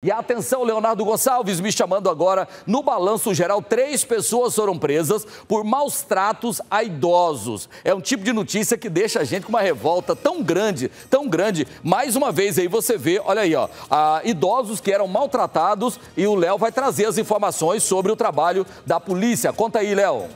E atenção, Leonardo Gonçalves me chamando agora. No balanço geral, três pessoas foram presas por maus tratos a idosos. É um tipo de notícia que deixa a gente com uma revolta tão grande, tão grande. Mais uma vez aí você vê, olha aí, ó, idosos que eram maltratados e o Léo vai trazer as informações sobre o trabalho da polícia. Conta aí, Léo.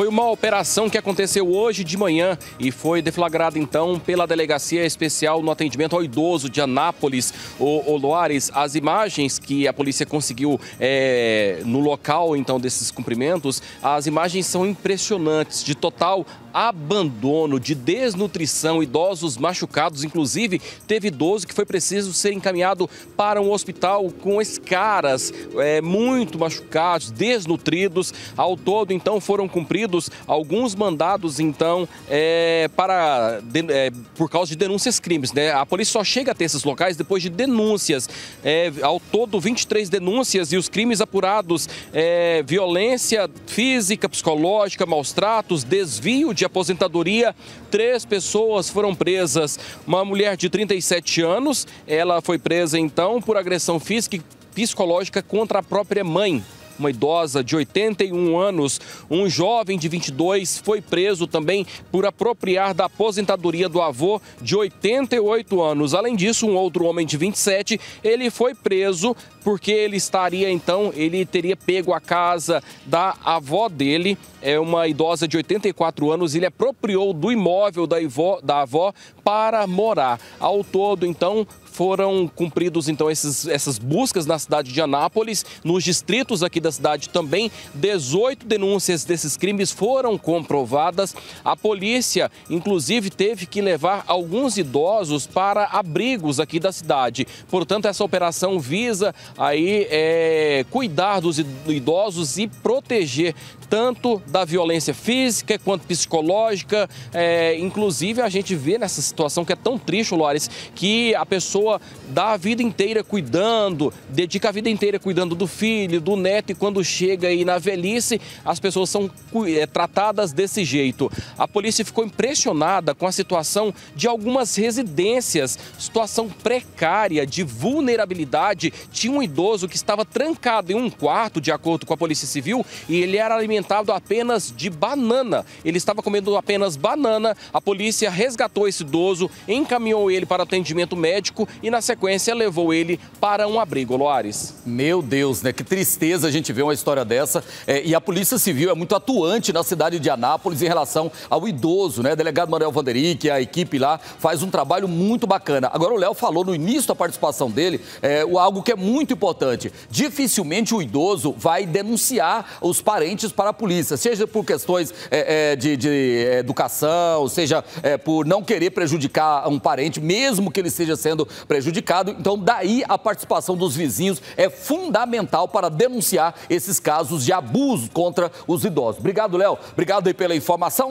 Foi uma operação que aconteceu hoje de manhã e foi deflagrada então pela Delegacia Especial no atendimento ao idoso de Anápolis. O, Loares, as imagens que a polícia conseguiu é, no local então desses cumprimentos, as imagens são impressionantes, de total abandono, de desnutrição, idosos machucados, inclusive teve idoso que foi preciso ser encaminhado para um hospital com escaras, é, muito machucados, desnutridos. Ao todo, então, foram cumpridos alguns mandados, então, é, para, de, é, por causa de denúncias crimes. Né? A polícia só chega a ter esses locais depois de denúncias. É, ao todo, 23 denúncias e os crimes apurados: é, violência física, psicológica, maus tratos, desvio de aposentadoria. Três pessoas foram presas. Uma mulher de 37 anos, ela foi presa então por agressão física e psicológica contra a própria mãe uma idosa de 81 anos. Um jovem de 22 foi preso também por apropriar da aposentadoria do avô de 88 anos. Além disso, um outro homem de 27, ele foi preso porque ele estaria então, ele teria pego a casa da avó dele, é uma idosa de 84 anos, ele apropriou do imóvel da avó, da avó para morar. Ao todo, então, foram cumpridos então esses, essas buscas na cidade de Anápolis, nos distritos aqui da cidade também. 18 denúncias desses crimes foram comprovadas. A polícia, inclusive, teve que levar alguns idosos para abrigos aqui da cidade. Portanto, essa operação visa aí é, cuidar dos idosos e proteger tanto da violência física quanto psicológica. É, inclusive, a gente vê nessa situação que é tão triste, Lores, que a pessoa dá a vida inteira cuidando, dedica a vida inteira cuidando do filho, do neto, e quando chega aí na velhice, as pessoas são é, tratadas desse jeito. A polícia ficou impressionada com a situação de algumas residências, situação precária, de vulnerabilidade. Tinha um idoso que estava trancado em um quarto, de acordo com a Polícia Civil, e ele era alimentado apenas de banana. Ele estava comendo apenas banana. A polícia resgatou esse idoso, encaminhou ele para atendimento médico e, na sequência, levou ele para um abrigo. Loares. Meu Deus, né? Que tristeza a gente ver uma história dessa. É, e a Polícia Civil é muito atuante na cidade de Anápolis em relação ao idoso, né? Delegado Manuel Vanderick, a equipe lá, faz um trabalho muito bacana. Agora, o Léo falou no início da participação dele é, algo que é muito importante. Dificilmente o idoso vai denunciar os parentes para a polícia, seja por questões é, é, de, de, educação, seja é, por não querer prejudicar um parente, mesmo que ele esteja sendo prejudicado. Então, daí a participação dos vizinhos é fundamental para denunciar esses casos de abuso contra os idosos. Obrigado, Léo. Obrigado aí pela informação.